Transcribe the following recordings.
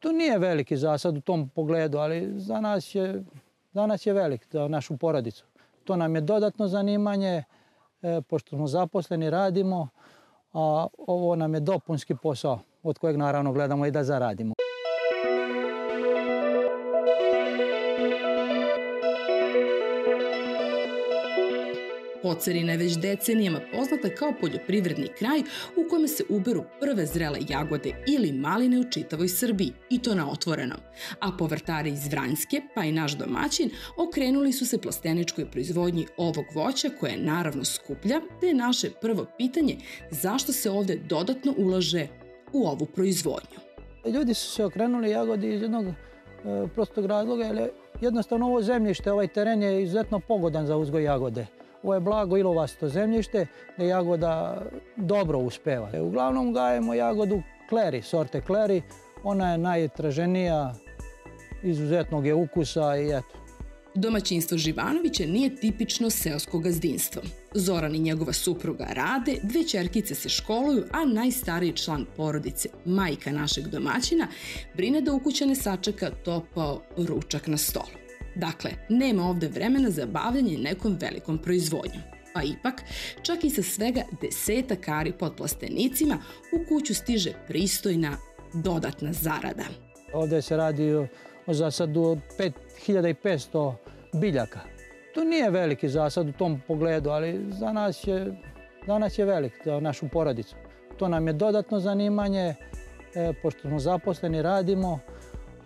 To nije veliki zasad u tom pogledu, ali za nas je, za nas je velik, za našu porodicu. To nam je dodatno zanimanje, e, pošto smo zaposleni, radimo, a ovo nam je dopunski posao od kojeg naravno gledamo i da zaradimo. Pocerina je već decenijama poznata kao poljoprivredni kraj u kome se uberu prve zrele jagode ili maline u čitavoj Srbiji i to na otvorenom. A povrtari iz Vranjske, pa i naš domaćin, okrenuli su se plasteničkoj proizvodnji ovog voća koje je naravno skuplja, te je naše prvo pitanje zašto se ovde dodatno ulaže u ovu proizvodnju. Ljudi su se okrenuli jagodi iz jednog e, prostog razloga, jer je jednostavno ovo zemljište, ovaj teren je izuzetno pogodan za uzgoj jagode. Ovo je blago ilovasto zemljište gde jagoda dobro uspeva. Uglavnom gajemo jagodu kleri, sorte kleri. Ona je najtraženija, izuzetnog je ukusa i eto. Domaćinstvo Živanovića nije tipično seosko gazdinstvo. Zoran i njegova supruga rade, dve čerkice se školuju, a najstariji član porodice, majka našeg domaćina, brine da ukućane sačeka topao ručak na stolu. Dakle, nema ovde vremena za bavljanje nekom velikom proizvodnjom. Pa ipak, čak i sa svega deseta kari pod plastenicima, u kuću stiže pristojna dodatna zarada. Ovde se radi o, zasadu od 5500 biljaka. To nije veliki zasad u tom pogledu, ali za nas je, za nas je velik, za našu porodicu. To nam je dodatno zanimanje, e, pošto smo zaposleni, radimo,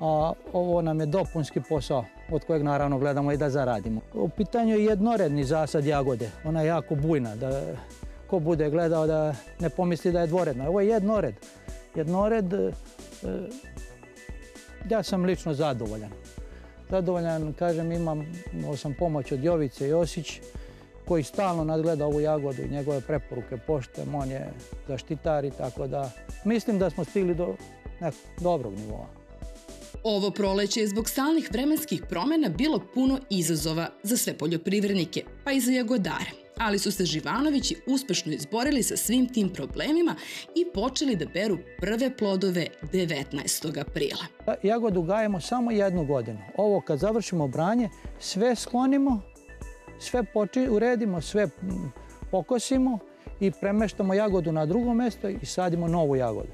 a ovo nam je dopunski posao od kojeg naravno gledamo i da zaradimo. U pitanju je jednoredni zasad jagode, ona je jako bujna, da ko bude gledao da ne pomisli da je dvoredna. Ovo je jednored. Jednored, e, ja sam lično zadovoljan. Zadovoljan, kažem, imam, imao sam pomoć od Jovice Josić, koji stalno nadgleda ovu jagodu i njegove preporuke poštem, on je zaštitar i tako da mislim da smo stigli do nekog dobrog nivoa. Ovo proleće je zbog stalnih vremenskih promena bilo puno izazova za sve poljoprivrednike, pa i za jagodare. Ali su se Živanovići uspešno izborili sa svim tim problemima i počeli da beru prve plodove 19. aprila. Jagodu gajemo samo jednu godinu. Ovo kad završimo branje, sve sklonimo, sve uredimo, sve pokosimo i premeštamo jagodu na drugo mesto i sadimo novu jagodu.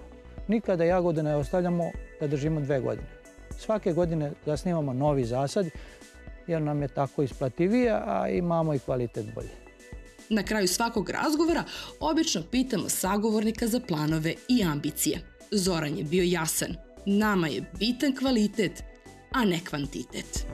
Nikada jagodu ne ostavljamo da držimo dve godine. Svake godine zasnivamo novi zasad jer nam je tako isplativije, a imamo i kvalitet bolje. Na kraju svakog razgovora obično pitamo sagovornika za planove i ambicije. Zoran je bio jasan. Nama je bitan kvalitet, a ne kvantitet.